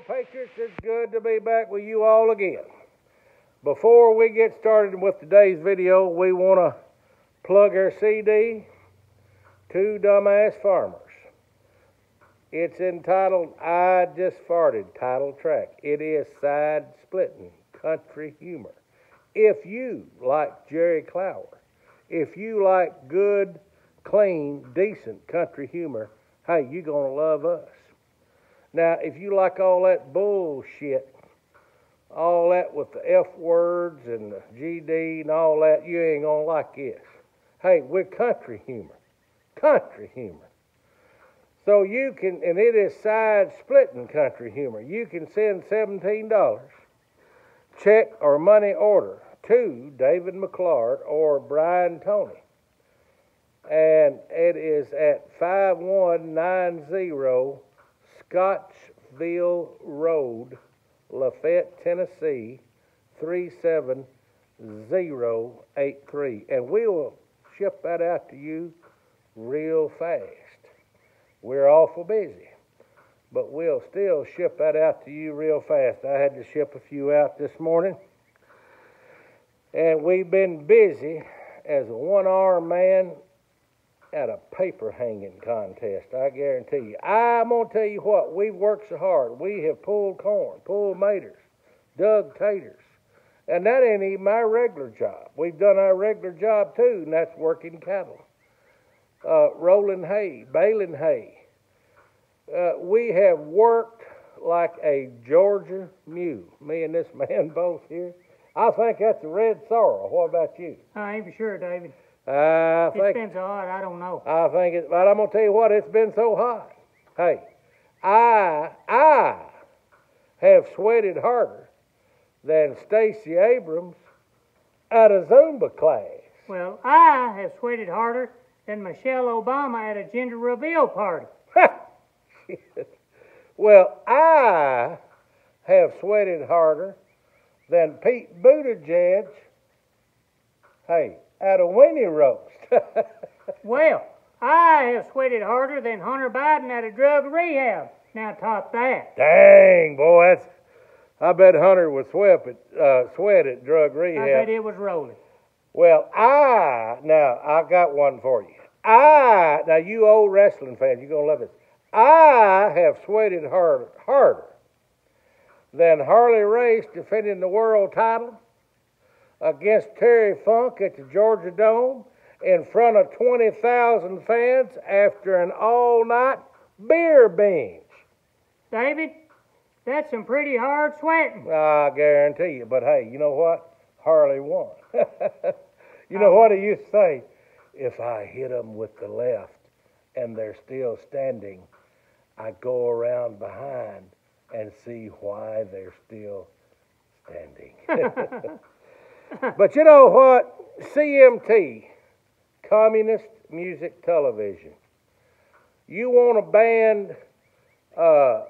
Patriots. It's good to be back with you all again. Before we get started with today's video, we want to plug our CD, Two Dumbass Farmers. It's entitled I Just Farted, title track. It is side splitting country humor. If you like Jerry Clower, if you like good, clean, decent country humor, hey, you're going to love us. Now, if you like all that bullshit, all that with the F words and the GD and all that, you ain't to like this. Hey, we're country humor. Country humor. So you can, and it is side splitting country humor. You can send $17, check or money order to David McClard or Brian Tony. And it is at Scottsville Road, Lafayette, Tennessee 37083. And we will ship that out to you real fast. We're awful busy, but we'll still ship that out to you real fast. I had to ship a few out this morning. And we've been busy as a one armed man at a paper hanging contest, I guarantee you. I'm going to tell you what, we've worked so hard. We have pulled corn, pulled maters, dug taters. And that ain't even my regular job. We've done our regular job too, and that's working cattle, uh, rolling hay, baling hay. Uh, we have worked like a Georgia mule, me and this man both here. I think that's a red sorrel. What about you? I ain't for sure, David. I It's think been so hot, I don't know. I think it, but I'm gonna tell you what, it's been so hot. Hey, I I have sweated harder than Stacey Abrams at a Zumba class. Well, I have sweated harder than Michelle Obama at a gender reveal party. Well, I have sweated harder than Pete Buttigieg. Hey, at a weenie roast. Well, I have sweated harder than Hunter Biden at a drug rehab. Now top that. Dang, boy, that's. I bet Hunter was sweat at, uh, sweat at drug rehab. I bet it was rolling. Well, I now I got one for you. I now you old wrestling fans, you're gonna love this. I have sweated harder harder than Harley Race defending the world title against Terry Funk at the Georgia Dome in front of twenty thousand fans after an all night beer binge. David, that's some pretty hard sweating. I guarantee you. But hey, you know what? Harley won. you know what he used to say? If I hit them with the left and they're still standing, I go around behind and see why they're still standing. but you know what? CMT, Communist Music Television. You want a band, uh,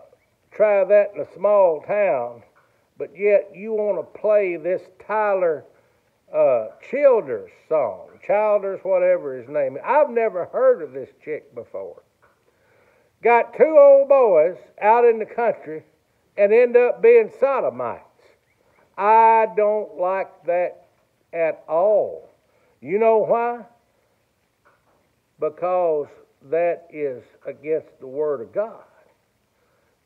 try that in a small town, but yet you want to play this Tyler uh, Childers song, Childers, whatever his name is. I've never heard of this chick before. Got two old boys out in the country and end up being sodomites. I don't like that at all. You know why? Because that is against the Word of God.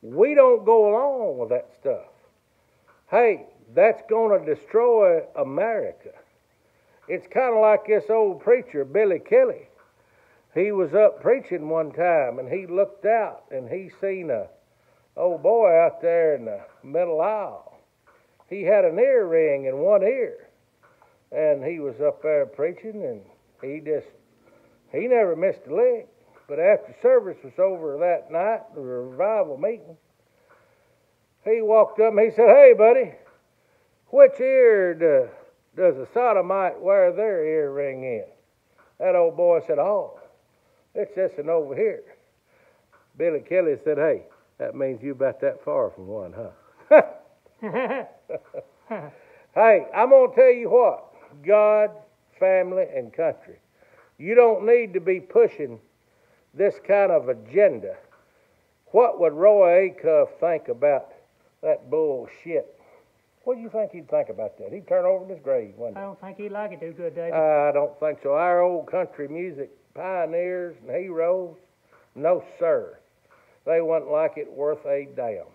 We don't go along with that stuff. Hey, that's going to destroy America. It's kind of like this old preacher, Billy Kelly. He was up preaching one time and he looked out and he seen a old boy out there in the middle aisle. He had an earring in one ear. And he was up there preaching and he just he never missed a lick. But after service was over that night, the revival meeting, he walked up and he said, Hey, buddy, which ear do, does a sodomite wear their earring in? That old boy said, Oh, it's this one over here. Billy Kelly said, Hey, that means you about that far from one, huh? hey, I'm going to tell you what God, family, and country. You don't need to be pushing this kind of agenda. What would Roy Acuff think about That bullshit. What do you think he'd think about that? He'd turn over in his grave, wouldn't he? I don't think he'd like it too good, David. I don't think so. Our old country music pioneers and heroes, no sir. They wouldn't like it worth a damn.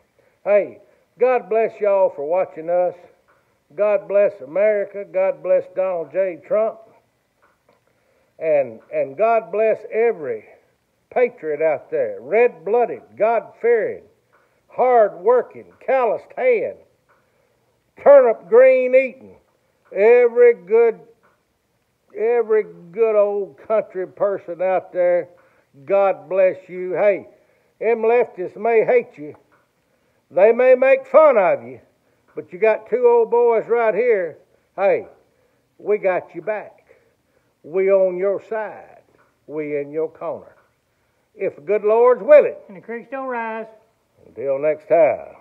Hey, God bless y'all for watching us. God bless America. God bless Donald J. Trump. And and God bless every patriot out there, red blooded, God fearing, hard working, calloused hand, turnip green eating, every good every good old country person out there, God bless you. Hey, them leftists may hate you. They may make fun of you, but you got two old boys right here. Hey, we got you back. We on your side. We in your corner. If the good Lord's willing. And the creeks don't rise. Until next time.